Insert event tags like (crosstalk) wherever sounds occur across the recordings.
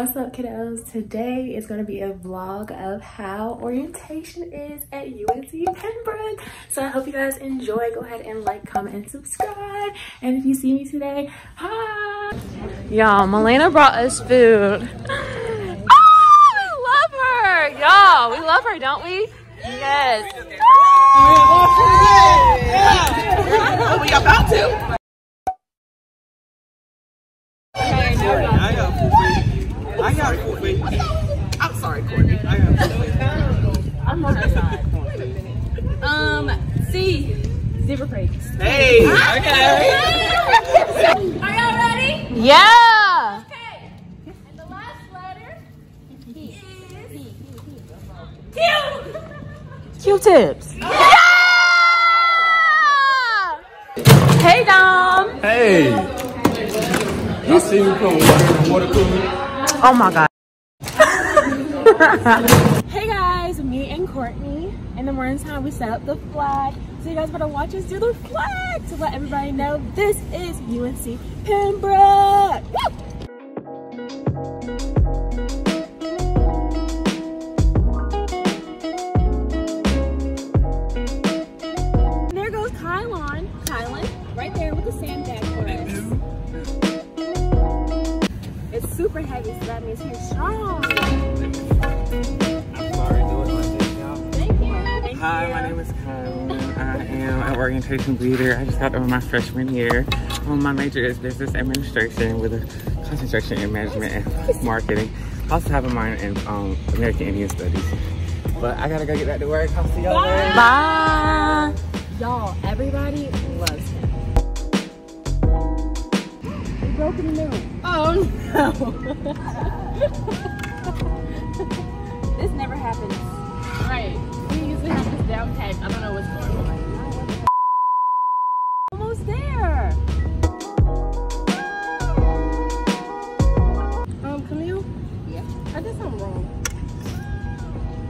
What's up kiddos? Today is going to be a vlog of how orientation is at UNC Pembroke. So I hope you guys enjoy. Go ahead and like, comment, and subscribe. And if you see me today, hi! Y'all, Melena brought us food. (gasps) Oh, we love her! Y'all, we love her, don't we? Yes. Oh, (laughs) we about to. C. Zebra crates. Hey, okay. (laughs) Are y'all ready? Yeah! Okay. And the last letter is Q. Q-tips. Yeah. Hey, Dom. Hey. Y'all see me put water in water cooler? Oh my God. (laughs) Courtney. In the morning time, we set up the flag. So you guys better watch us do the flag to let everybody know this is UNC Pembroke. Woo! Super heavy, so that means he's strong. I'm sorry Hi, my name is Kyle. I am an orientation leader. I just got over my freshman year. Um, my major is business administration with a concentration in management and marketing. I also have a minor in um, American Indian Studies. But I gotta go get back to work. I'll see y'all later. Bye. Y'all, everybody loves him. He broke in the middle. Oh no. (laughs) this never happens. Right. Down pat. I don't know what's going on. Almost there. Um, Camille? Yeah. I did something wrong.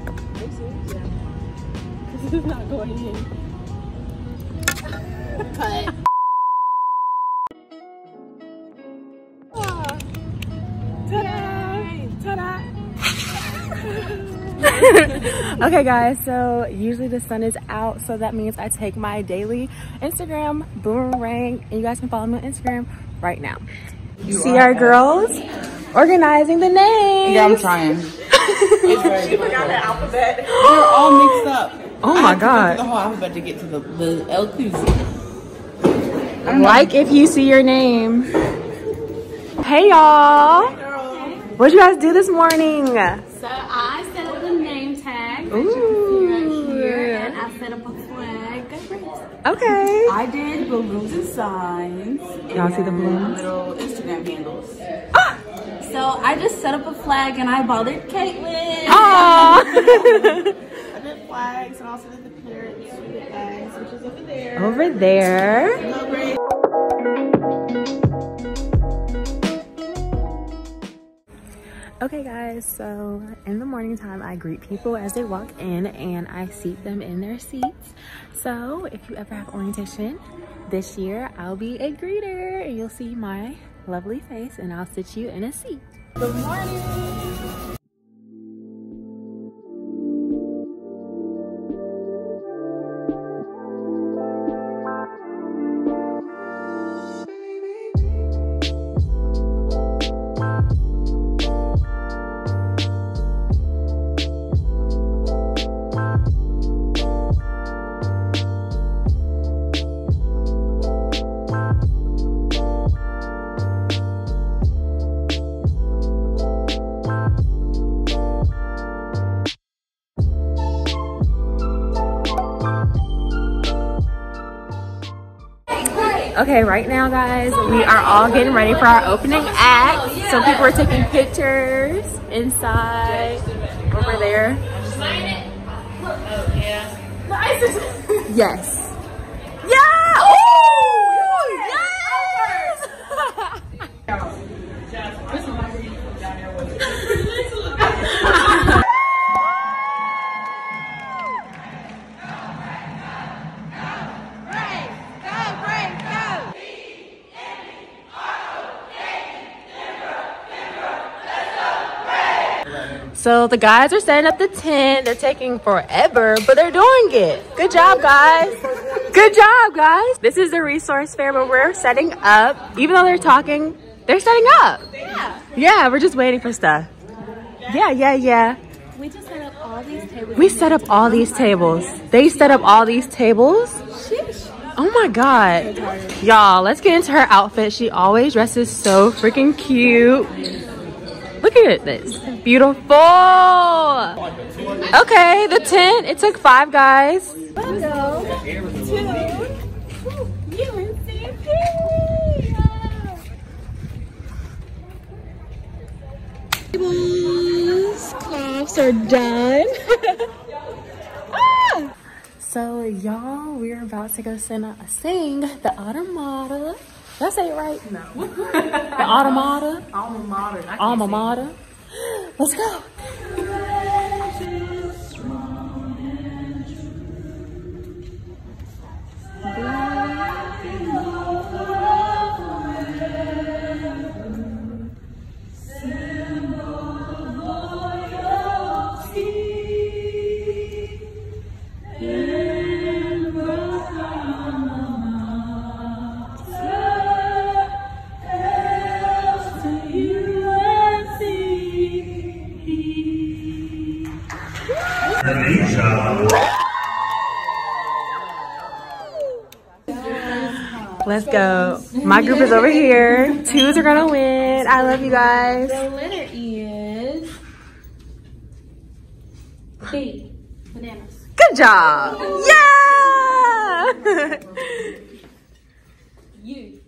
Are you serious? Yeah. (laughs) This is not going in. Cut. Okay guys, so usually the sun is out, so that means I take my daily Instagram boomerang, and you guys can follow me on Instagram right now. See our girls organizing the names. Yeah, I'm trying. (laughs) she forgot the alphabet. They're all mixed up. Oh I my have go God. through the whole alphabet to get to the, the LQs. Like if you see your name. Hey y'all. What'd you guys do this morning? So I set up the name tag right here, and I set up a flag. Okay. I did balloons and signs. Y'all see the balloons? Little Instagram handles. Ah! So I just set up a flag and I bothered Caitlin. Aww. (laughs) I did flags and also did the parents with the eggs, which is over there. Over there. Okay guys, so in the morning time I greet people as they walk in and I seat them in their seats. So if you ever have orientation this year, I'll be a greeter and you'll see my lovely face and I'll sit you in a seat. Good morning. Okay, right now, guys, we are all getting ready for our opening act. So people are taking pictures inside, over there. Yes. So the guys are setting up the tent. They're taking forever, but they're doing it. Good job, guys. Good job, guys. This is the resource fair but we're setting up. Even though they're talking, they're setting up. Yeah. Yeah, we're just waiting for stuff. Yeah, yeah, yeah. We just set up all these tables. We set up all these tables. They set up all these tables. Oh my god. Y'all, let's get into her outfit. She always dresses so freaking cute. Look at this. Beautiful. Okay, the tent. It took five guys. Tables, cloths are done. Ah! (laughs) So y'all, we're about to go sing, sing the Automata. Did Say it right? No. the Automata. Alma mater. Alma mater. Let's go. My group is over here. Twos are gonna win. I love you guys. The winner is B. Bananas. Good job. Yeah. You.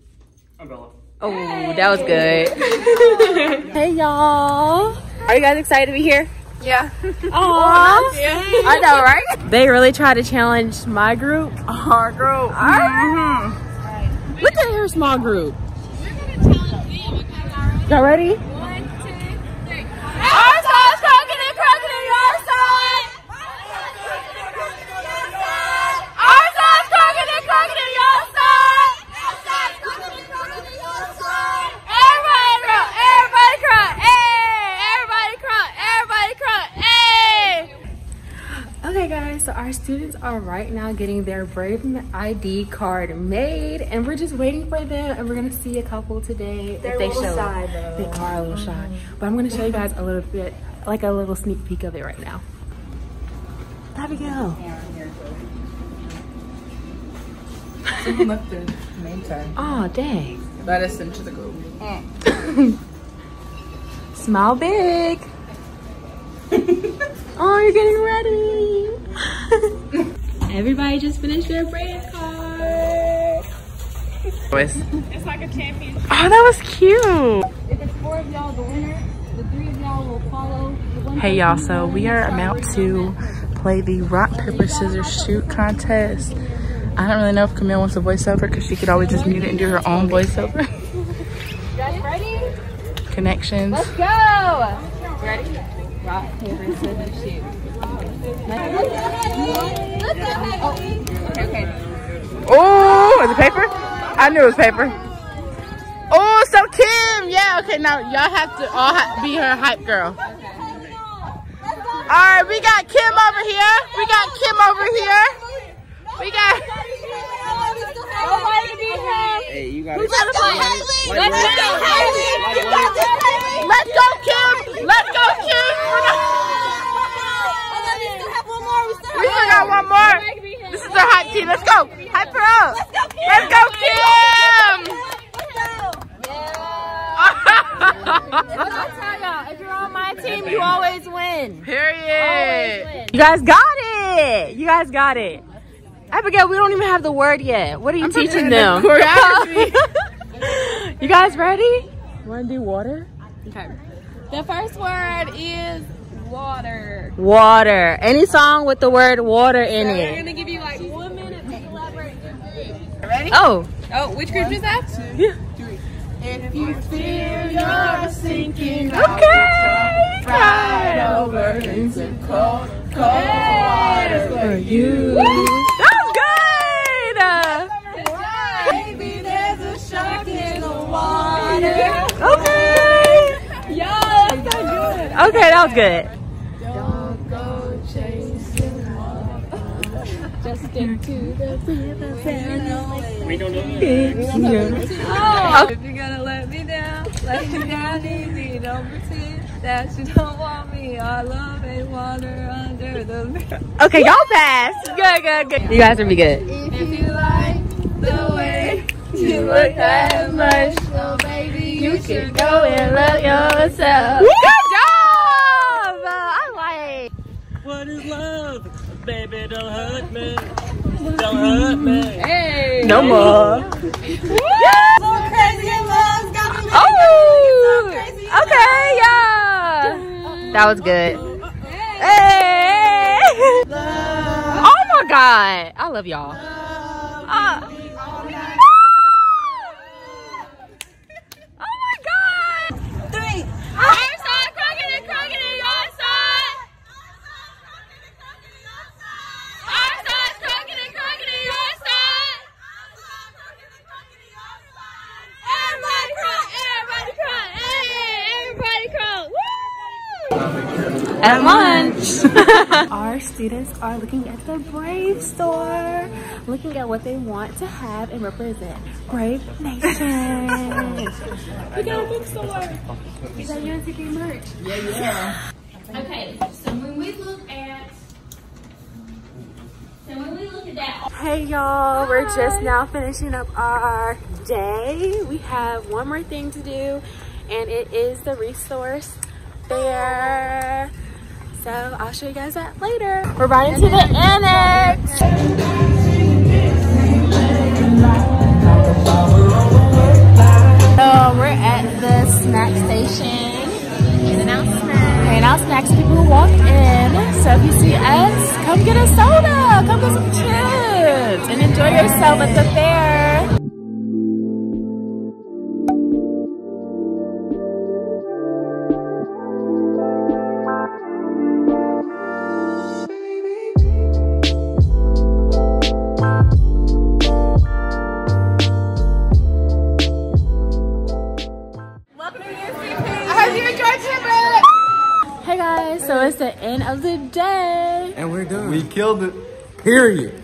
Oh, that was good. (laughs) hey, y'all. Are you guys excited to be here? Yeah. Aww. (laughs) I know, right? They really tried to challenge my group. Our girl. Mhm. Look at her small group. Y'all ready? Our side's crooked and crooked and your side. Our side's crooked and crooked and your side. Everybody crook, everybody crook, hey! Everybody crook, everybody crook, hey! Okay guys, so our students are right now getting their Brave ID card made and we're just waiting for them and we're gonna see a couple today if they show up. They are a little shy. But I'm gonna show you guys a little bit, like a little sneak peek of it right now. Abigail. left the main time. Oh dang. Let us into the group. Smile big. (laughs) oh, you're getting ready. (laughs) Everybody just finished their braid card. It's like a champion. Oh, that was cute. If it's four of y'all, the winner, the three of y'all will follow the one. Hey y'all, so we are about to play the rock, paper, scissors, shoot contest. I don't really know if Camille wants a voiceover because she could always just mute it and do her own voiceover. (laughs) You guys ready? Connections. Let's go! Ready? Rock, paper, scissors, shoot. Okay, okay. Oh, is it paper? I knew it was paper. Oh, so Kim, yeah, okay, now y'all have to all ha be her hype girl. All right, we got Kim over here. We got Kim over here. We got. Nobody beat him. Hey, you got Who's gonna play? Let's go, Haley. Let's go, Kim. Let's go, Kim. We still got one more. This is our hype team. Let's go. Hype her up. Let's go, Kim. If you're on my team, you always win. Period. You guys got it. You guys got it. Abigail, we don't even have the word yet. What are you teaching them? (laughs) choreography. you guys ready? Want to do water? Okay. The first word is water. Water. Any song with the word water in We're it. gonna give you like one minute to elaborate your group. Oh, Oh, which group is that? three If you feel you're sinking, okay. right over into cold, cold water for you. That was good. Baby, there's a shark in the water. Okay. (laughs) Yeah, that's so good. Okay, that was good. Just stick to the We don't know. Oh, if you're gonna let me down, let me down easy. Don't pretend that you don't want me. Our love ain't water under the. Okay, y'all pass. Good, good, good. You guys will be good. If you like the way you look that much, well, baby, you should go and love yourself. Good job! Uh, I like. What is love? Baby, don't hurt me. Don't hurt me. Hey. No more. Oh, okay, yeah. That was good. Hey. Oh my God, I love y'all. Uh, oh my God. Three. Our side, crooked and crooked and your side. Our side, crooked and crooked and your side. Everybody cry, everybody cry, hey, everybody cry. Woo! At lunch. (laughs) Our students are looking at the Brave store, looking at what they want to have and represent Brave Nation. (laughs) we got a bookstore. We got UNCP merch. Okay, so when we look at, so when we look at that, Hey y'all, we're just now finishing up our day. We have one more thing to do and it is the resource fair. So I'll show you guys that later. We're riding to the annex. So we're at the snack station. Handing out snacks. Handing out snacks to people who walk in. So if you see us, come get a soda. Come get some chips and enjoy yourself at the fair. Guys, so it's the end of the day. And we're done. We killed it. Period.